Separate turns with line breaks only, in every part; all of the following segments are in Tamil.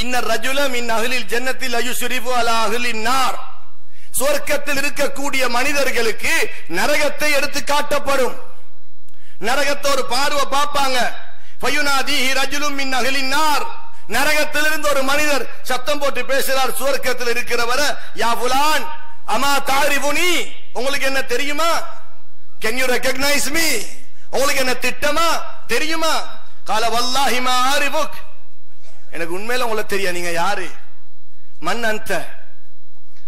இன்ன ரஜுலம் இன் அகலில் ஜன்னத்தில் அயுசுரிஃபு அலா அகலின் நார். சுவர்க்கத்தில் இருக்கக்கூடிய மனிதர்களுக்கு நரகத்தை எடுத்து காட்டப்படும். நரகத்தை ஒரு பார்வை பார்ப்பாங்க. ஃபயுனாதிஹி ரஜுலும் மின் அகலின் நார். நரகத்திலிருந்து ஒரு மனிதர் சத்தம் போட்டு பேசுறார் சுவர்க்கத்தில் இருக்கிறவர யா புலான் அமா தாரிபுனி உங்களுக்கு என்ன தெரியுமா? கேன் யூ ரெக்கக்னைஸ் மீ உங்களுக்கு என்ன திட்டமா? தெரியுமா? கால வல்லாஹிமா ஆரிபுக். எனக்கு உண்மையில உங்களை தெரியும் நீங்க யாரு? மண் அந்த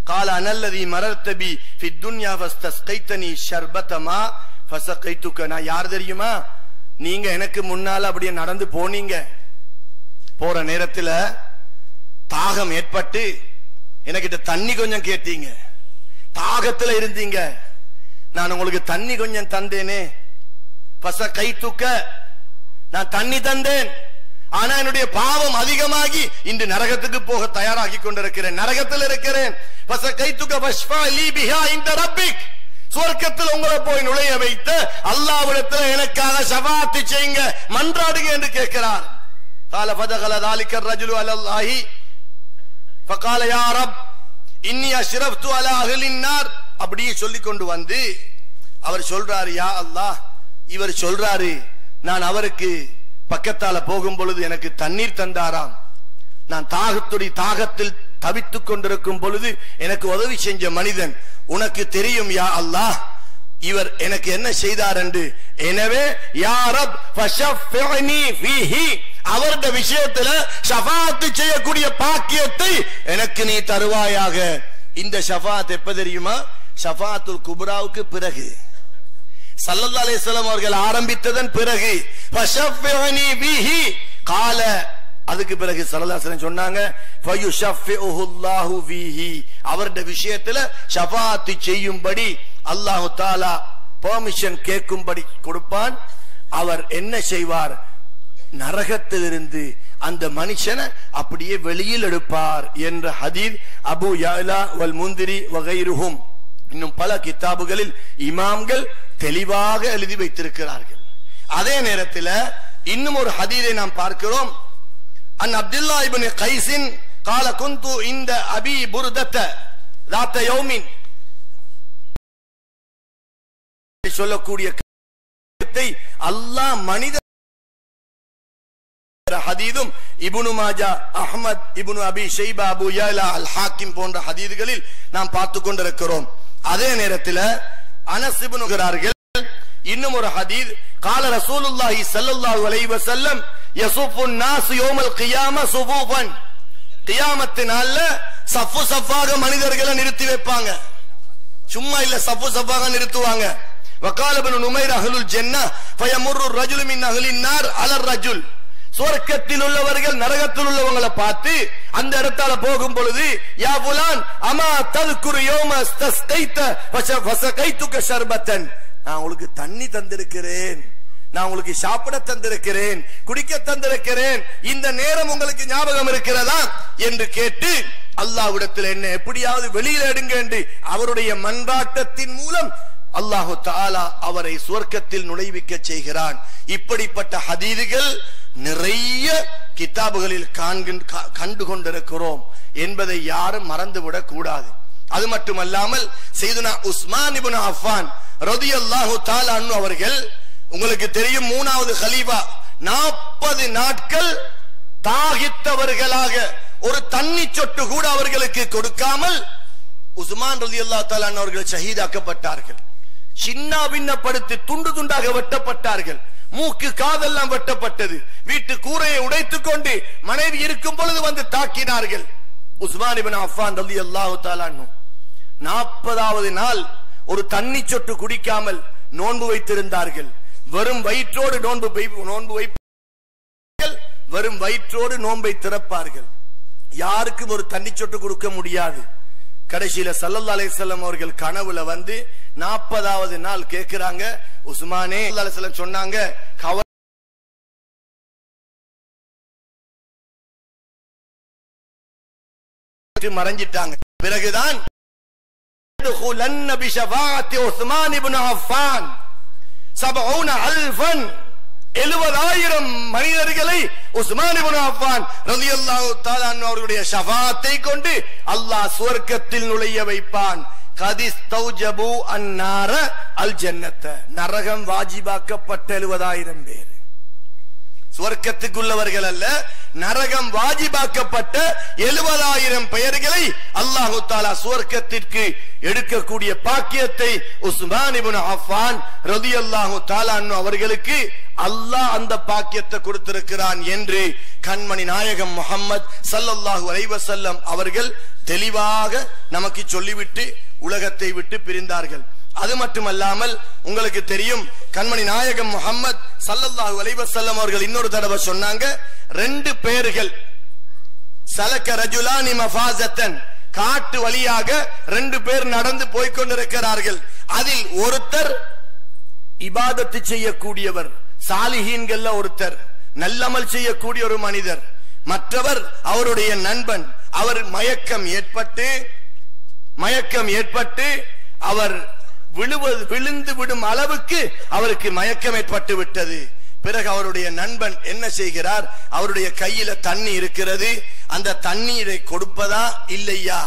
கால அனல்லதி மரர்த்தபி துன்யா வஸ்தஸ்கைத்தனி ஷர்பத்தமா ஃபசகைத்துக்க. நான் யார் தெரியுமா? நீங்க எனக்கு முன்னால அப்படியே நடந்து போனீங்க. போற நேரத்தில் தாகம் ஏற்பட்டு எனக்கிட்ட தண்ணி கொஞ்சம் கேட்டீங்க. தாகத்துல இருந்தீங்க. நான் உங்களுக்கு தண்ணி கொஞ்சம் தந்தேனே. பச கை தூக்க நான் தண்ணி தந்தேன். ஆனா என்னுடைய பாவம் அதிகமாகி இன்று நரகத்துக்கு போக தயாராகி கொண்டிருக்கிறேன் நரகத்தில் இருக்கிறேன் பச கை தூக்க பஷ்பா லீ பிஹா இந்த ரப்பிக் சுவர்க்கத்தில் உங்களை போய் நுழைய வைத்த அல்லாவிடத்தில் எனக்காக சபாத்து செய்யுங்க மன்றாடுங்க என்று கேட்கிறார் قال فدخل ذلك الرجل على الله فقال يا رب இன்னி அஷ்ரப்து அலா அகலின் நார் அப்படியே சொல்லி கொண்டு வந்து அவர் சொல்றாரு யா அல்லாஹ் இவர் சொல்றாரு நான் அவருக்கு பக்கத்தால போகும் பொழுது எனக்கு தண்ணீர் தந்தாராம். நான் தாகத்துடைய தாகத்தில் தவித்துக் கொண்டிருக்கும் பொழுது எனக்கு உதவி செஞ்ச மனிதன் உனக்கு தெரியும் யா அல்லாஹ் இவர் எனக்கு என்ன செய்தார் என்று எனவே யா அவருடைய விஷயத்துல ஷஃபாத்து செய்யக்கூடிய பாக்கியத்தை எனக்கு நீ தருவாயாக. இந்த ஷஃபாத் எப்ப தெரியுமா? ஷஃபாத்துல் குப்ராவுக்கு பிறகு. சல்லல்லாஹு அலிஸ்லாம் அவர்கள் ஆரம்பித்ததன் பிறகு கால அதுக்கு பிறகு சரலாசனம் சொன்னாங்க அவருடைய விஷயத்துல ஷஃபாத் செய்யும்படி அல்லாஹு தாலா பெர்மிஷன் கேட்கும்படி கொடுப்பான். அவர் என்ன செய்வார்? நரகத்திலிருந்து அந்த மனுஷனை அப்படியே வெளியில் எடுப்பார் என்ற ஹதீத் அபு யாலா வல் முந்திரி வகைருகும் இன்னும் பல கித்தாபுகளில் இமாம்கள் தெளிவாக எழுதி வைத்திருக்கிறார்கள். அதே நேரத்தில் இன்னும் ஒரு ஹதீரை நாம் பார்க்கிறோம். அன் அப்துல்லா இபின் கைசின் கால குந்து இந்த அபி புர்தத்த ராத்த யோமின். சொல்லக்கூடிய கருத்தை அல்லாஹ் மனித ஹதீதும் இபுனு மாஜா அஹமத் இபுனு அபி ஷைபா அபு யலா அல் ஹாக்கிம் போன்ற ஹதீதுகளில் நாம் பார்த்து கொண்டிருக்கிறோம். அதே நேரத்தில் அனஸ் இப்னுகிறார்கள் இன்னும் ஒரு ஹதீத் கால ரசூலுல்லாஹி ஸல்லல்லாஹு அலைஹி வஸல்லம் யசுஃபுன் நாஸ் யௌமல் கியாம சுஃபூஃபன் கியாமத்து நாள்ல சஃப்பு சஃப்பாக மனிதர்களை நிறுத்தி வைப்பாங்க சும்மா இல்ல சஃப்பு சஃப்பாக நிறுத்துவாங்க வகால இப்னு நுமைர் அஹ்லுல் ஜன்னah ஃபயமுர்ரு الرجل من اهل النار على الرجل சுவர்க்கத்தில் உள்ளவர்கள் நரகத்தில் உள்ளவங்களை பார்த்து அந்த இடத்தால போகும் பொழுது யா புலான் அமா ததுக்குரு யோம நான் உங்களுக்கு தண்ணி தந்திருக்கிறேன். நான் உங்களுக்கு சாப்பிட தந்திருக்கிறேன் குடிக்க தந்திருக்கிறேன். இந்த நேரம் உங்களுக்கு ஞாபகம் இருக்கிறதா? என்று கேட்டு அல்லாஹ்விடத்தில் என்ன எப்படியாவது வெளியில எடுங்க என்று அவருடைய மன்றாட்டத்தின் மூலம் அல்லாஹு தாலா அவரை சுவர்க்கத்தில் நுழைவிக்க செய்கிறான். இப்படிப்பட்ட ஹதீதுகள் நிறைய கிதாபுகளில் கண்டு கொண்டிருக்கிறோம் என்பதை யாரும் மறந்துவிடக் கூடாது. அது மட்டுமல்லாமல் செய்துனா உஸ்மான் இபுன் அஃபான் ரலியல்லாஹு தஆலா அன்ஹு அவர்கள் உங்களுக்கு தெரியும் மூணாவது கலீஃபா நாற்பது நாட்கள் தாகித்தவர்களாக ஒரு தண்ணி சொட்டு கூட அவர்களுக்கு கொடுக்காமல் உஸ்மான் ரதி அல்லா தாலான் அவர்கள் ஷஹீதாக்கப்பட்டார்கள். சின்ன பின்னப்படுத்தி துண்டு துண்டாக வெட்டப்பட்டார்கள். மூக்கு காதெல்லாம் வெட்டப்பட்டது. வீட்டு கூரையை உடைத்துக் கொண்டு மனைவி இருக்கும் பொழுது வந்து தாக்கினார்கள். உஸ்மான் இப்னு அஃபான் ரலியல்லாஹு தஆலா அன்ஹு. நாற்பதாவது நாள் ஒரு தண்ணி சொட்டு குடிக்காமல் நோன்பு வைத்திருந்தார்கள். வெறும் வயிற்றோடு நோன்பு வை- நோன்பு வைப்பார்கள் வெறும் வயிற்றோடு நோன்பை திறப்பார்கள். யாருக்கும் ஒரு தண்ணி சொட்டு கொடுக்க முடியாது. கடைசியில சல்லல்லா அலிசல்லம் அவர்கள் கனவுல வந்து நாற்பதாவது நாள் கேட்கிறாங்க உஸ்மானே சொன்னாங்க மறைஞ்சிட்டாங்க. பிறகுதான் எழுபதாயிரம் மனிதர்களை உஸ்மான் அவருடைய ஷபாத்தை கொண்டு அல்லாஹ் சுவர்க்கத்தில் நுழைய வைப்பான். கதிஸ் தௌஜபு அல் ஜன்னத்த நரகம் வாஜிபாக்கப்பட்ட எழுபதாயிரம் பேர். சுவர்க்கத்துக்குள்ளவர்கள் அல்ல நரகம் வாஜிபாக்கப்பட்ட எழுபதாயிரம் பெயர்களை அல்லாஹு தாலா சுவர்க்கத்திற்கு எடுக்கக்கூடிய பாக்கியத்தை உஸ்மான் இப்னு அஃபான் ரலியல்லாஹு தஆலா அன்ஹு அவர்களுக்கு அல்லாஹ் அந்த பாக்கியத்தை கொடுத்திருக்கிறான் என்று கண்மணி நாயகம் முகம்மது ஸல்லல்லாஹு அலைவசல்லம் அவர்கள் தெளிவாக நமக்கு சொல்லிவிட்டு உலகத்தை விட்டு பிரிந்தார்கள். அது மட்டுமல்லாமல் உங்களுக்கு தெரியும் கண்மணி நாயகம் முஹம்மத் சல்லல்லாஹு அலைவசல்லம் அவர்கள் இன்னொரு தடவை சொன்னாங்க ரெண்டு பேர்கள் சலக்க ரஜுலானி மஃபாசத்தன் காட்டு வழியாக ரெண்டு பேர் நடந்து போய்கொண்டிருக்கிறார்கள் அதில் ஒருத்தர் இபாதத்து செய்யக்கூடியவர் சாலிஹீன்கள்ல ஒருத்தர் நல்லமல் செய்யக்கூடிய ஒரு மனிதர். மற்றவர் அவருடைய நண்பன். அவர் மயக்கம் ஏற்பட்டு மயக்கம் ஏற்பட்டு அவர் விழுவது விழுந்து விடும் அளவுக்கு அவருக்கு மயக்கம் ஏற்பட்டு விட்டது. பிறகு அவருடைய நண்பன் என்ன செய்கிறார்? அவருடைய கையில தண்ணி இருக்கிறது. அந்த தண்ணீரை கொடுப்பதா இல்லையா?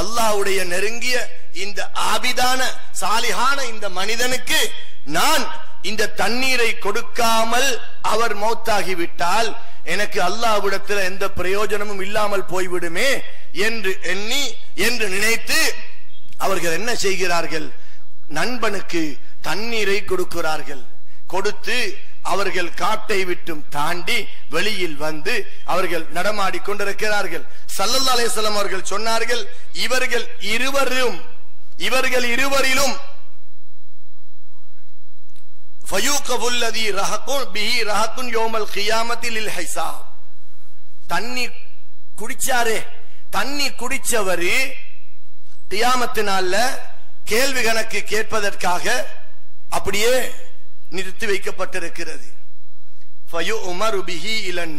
அல்லாஹ்வுடைய நெருங்கிய இந்த ஆபிதான சாலிஹான இந்த மனிதனுக்கு நான் இந்த தண்ணீரை கொடுக்காமல் அவர் மௌத்தாகிவிட்டால் எனக்கு அல்லாவிடத்தில் எந்த பிரயோஜனமும் இல்லாமல் போய்விடுமே. என்று எண்ணி என்று நினைத்து அவர்கள் என்ன செய்கிறார்கள்? நண்பனுக்கு தண்ணீரை கொடுக்கிறார்கள். கொடுத்து அவர்கள் காட்டை விட்டும் தாண்டி வெளியில் வந்து அவர்கள் நடமாடி கொண்டிருக்கிறார்கள். சல்லல்லா அலைஹிஸ்ஸலாம் அவர்கள் சொன்னார்கள் இவர்கள் இருவரும் இவர்கள் இருவரிலும் தண்ணி குடிச்சாரே. தண்ணி குடிச்சவரு தியாமத்தினால கேள்வி கணக்கு கேட்பதற்காக அப்படியே நிறுத்தி வைக்கப்பட்டிருக்கிறது. உமர் பிஹி இலன்